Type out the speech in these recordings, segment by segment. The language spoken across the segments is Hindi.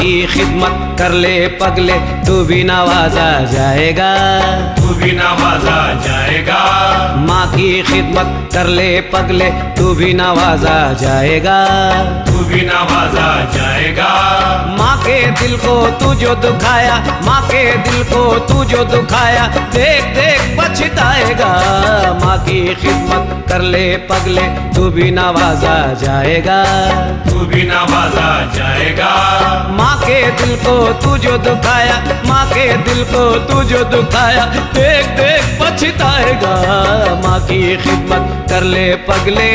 की खिदमत कर ले पगले तू भी नवाजा जाएगा। तू भी नवाजा जाएगा। माँ की खिदमत कर ले पगले तू भी नवाजा जाएगा। तू भी नवाजा जाएगा। दिल को तू जो दुखाया माँ के दिल को तू जो दुखाया। देख देख पछताएगा माँ की खिदमत कर ले पगले तू भी नवाजा जाएगा। तू भी नवाजा जाएगा। माँ के दिल को तू जो दुखाया माँ के दिल को तू जो दुखाया। देख देख पछताएगा माँ की खिदमत कर ले पगले।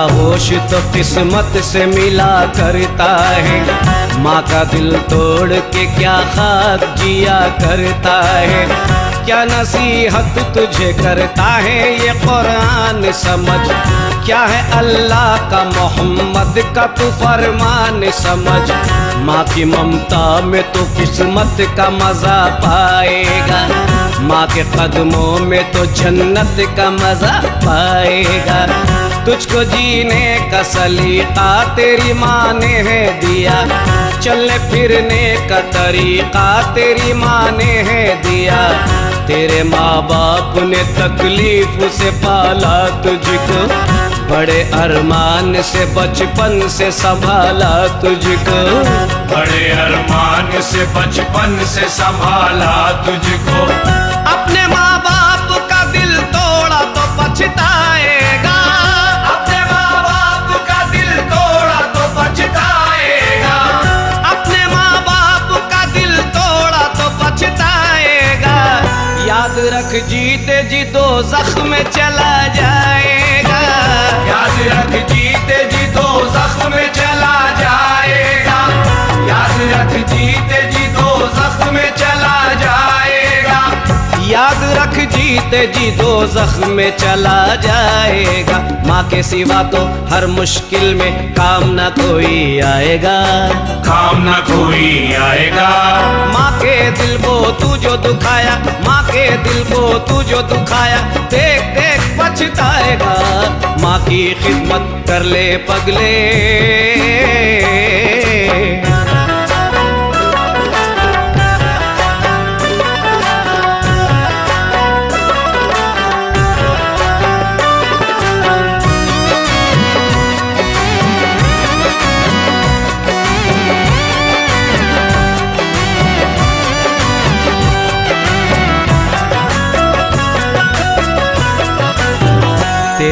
का आहोश तो किस्मत से मिला करता है। माँ का दिल तोड़ के क्या खाक जिया करता है। क्या नसीहत तुझे करता है, ये कुरान समझ। क्या है अल्लाह का मोहम्मद का तू फरमान समझ। माँ की ममता में तो किस्मत का मज़ा पाएगा। माँ के कदमों में तो जन्नत का मज़ा पाएगा। तुझको जीने का सलीका तेरी माँ ने है दिया। चलने फिरने का तरीका तेरी माँ ने है दिया। तेरे माँ बाप ने तकलीफ़ से पाला तुझको। बड़े अरमान से बचपन से संभाला तुझको। बड़े अरमान से बचपन से संभाला तुझको। अपने जी में जख्म चला जाएगा जीते जी दो जख्म में चला जाएगा। माँ के सिवा तो हर मुश्किल में काम न कोई आएगा। काम न कोई आएगा। माँ के दिल को तू जो दुखाया माँ के दिल को तू जो दुखाया देख देख पछताएगा। माँ की खिदमत कर ले पगले।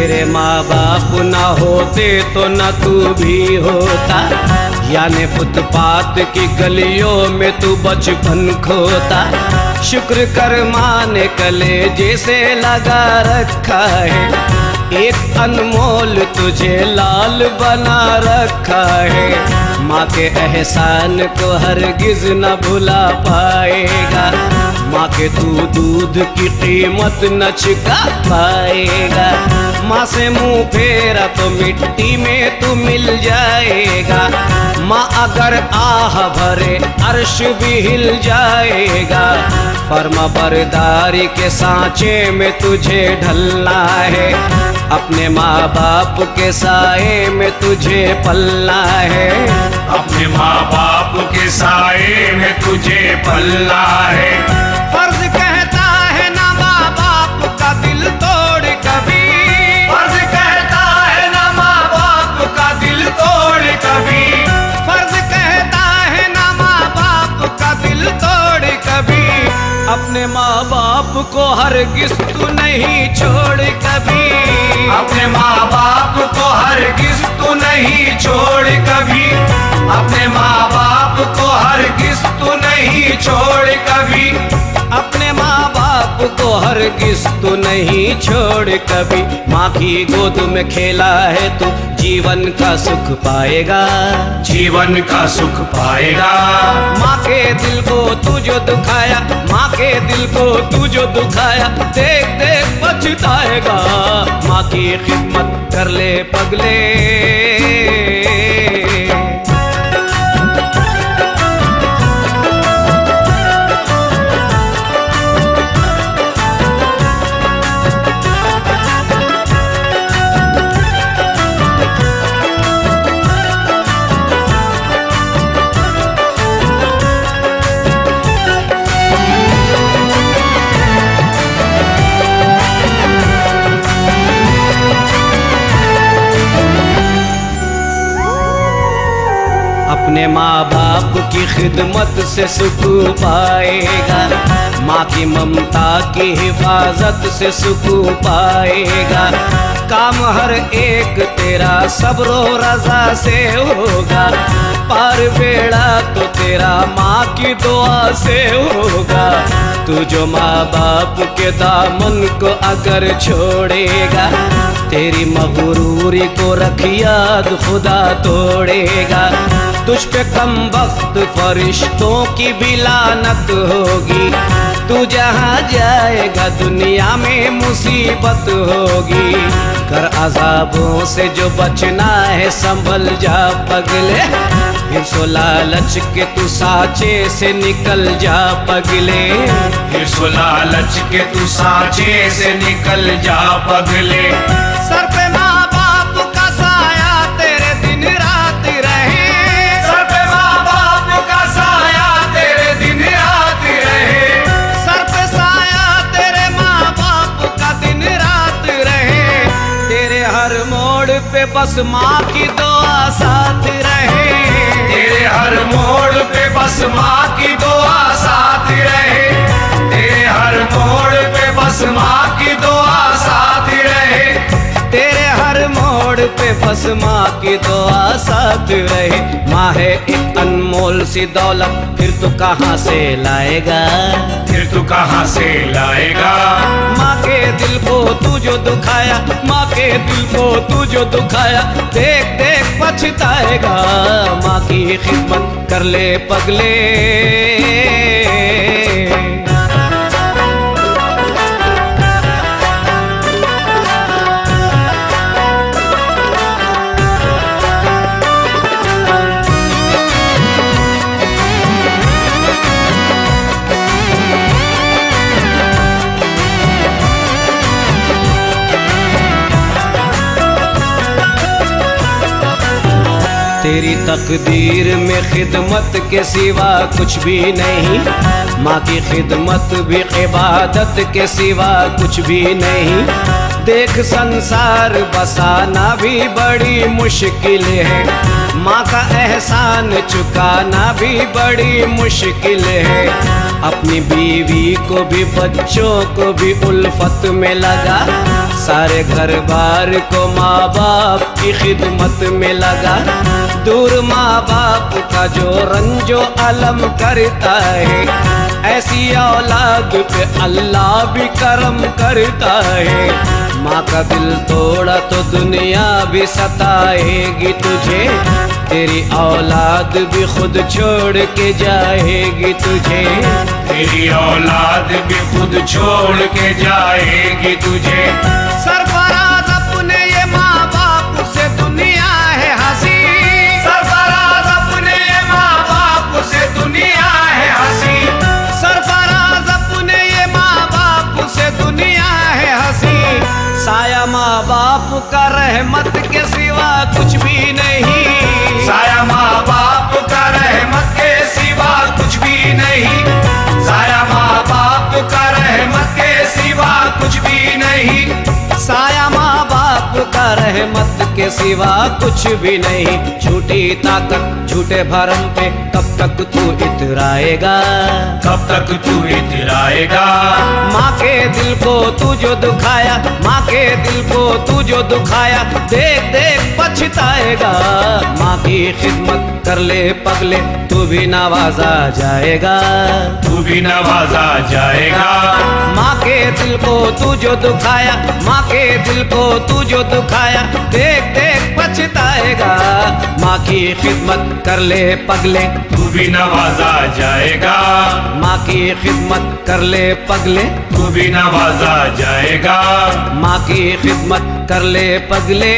तेरे माँ बाप ना होते तो न तू भी होता। यानी फुटपाथ की गलियों में तू बचपन खोता। शुक्र कर माँ ने कले जैसे लगा रखा है। एक अनमोल तुझे लाल बना रखा है। माँ के एहसान को हरगिज न भुला पाएगा। माँ के तू दूध की कीमत न चुका पाएगा। माँ से मुँह फेरा तो मिट्टी में तू मिल जाएगा। माँ अगर आह भरे अर्श भी हिल जाएगा। फर्मा बरदारी के सांचे में तुझे ढलना है। अपने माँ बाप के साए में तुझे पलना है। अपने माँ बाप के साए में तुझे पलना है। फ़र्ज़ कहता है ना माँ बाप का दिल तोड़ अपने माँ बाप को हर तू नहीं छोड़ कभी। अपने माँ बाप को हर तू नहीं छोड़ कभी। अपने माँ बाप को हर किस तू नहीं छोड़ कभी। अपने माँ बाप बाप को हर किस तू नहीं छोड़ कभी। माँ की गोद में खेला है तू जीवन का सुख पाएगा। जीवन का सुख पाएगा। माँ के दिल को तू जो दुखाया माँ के दिल को तू जो दुखाया देख देख पछताएगा। माँ की खिदमत कर ले पगले। querer. अपने माँ बाप की खिदमत से सुख पाएगा। माँ की ममता की हिफाजत से सुख पाएगा। काम हर एक तेरा, सब्रो रजा से होगा। पार बेड़ा तो तेरा माँ की दुआ से होगा। तू जो माँ बाप के दामन को अगर छोड़ेगा, तेरी मगरूरी को रख याद खुदा तोड़ेगा। तुझ पे कम वक्त फरिश्तों की भी लानत होगी। तू जहाँ जाएगा दुनिया में मुसीबत होगी। कर अजाबों से जो बचना है संभल जा पगले। फिर सो लालच के तू साचे से निकल जा पगले। फिर सो लालच के तू साचे से निकल जा पगले। सर पे पे बस माँ की दुआ साथ रहे। तेरे हर मोड़ पे बस माँ की दुआ साथ रहे। तेरे हर मोड़ पे बस माँ की दुआ मोड़ पे बस माँ की दुआ साथ रहे। माँ है एक अनमोल सी दौलत फिर तू कहाँ से लाएगा? फिर तू कहाँ से लाएगा? माँ के दिल को तू जो दुखाया माँ के दिल को तू जो दुखाया। देख देख पछताएगा माँ की खिदमत कर ले पगले। तेरी तकदीर में खिदमत के सिवा कुछ भी नहीं। माँ की खिदमत भी इबादत के सिवा कुछ भी नहीं। देख संसार बसाना भी बड़ी मुश्किल है। माँ का एहसान चुकाना भी बड़ी मुश्किल है। अपनी बीवी को भी, बच्चों को भी उल्फत में लगा। सारे घर बार को माँ बाप की खिदमत में लगा। दूर माँ बाप का जो रंजो अलम करता है, ऐसी औलाद पे अल्लाह भी करम करता है। माँ का दिल तोड़ा तो दुनिया भी सताएगी तुझे। तेरी औलाद भी खुद छोड़ के जाएगी तुझे। तेरी औलाद भी खुद छोड़ के जाएगी तुझे। सरफराज रहमत के सिवा कुछ भी नहीं। झूठी ताकत झूठे भरम पे कब तक तू इतराएगा? कब तक तू इतराएगा? माँ के दिल को तू जो दुखाया के दिल को तू जो दुखाया देख देख पछताएगा। माँ की खिदमत कर ले पगले तू भी नवाजा जाएगा। तू भी नवाजा जाएगा। माँ के दिल को तू जो दुखाया माँ के दिल को तू जो दुखाया देख माँ की खिदमत कर ले पगले। तू भी नवाजा जाएगा। माँ की खिदमत कर ले पगले। तू भी नवाजा जाएगा। माँ की खिदमत कर ले पगले।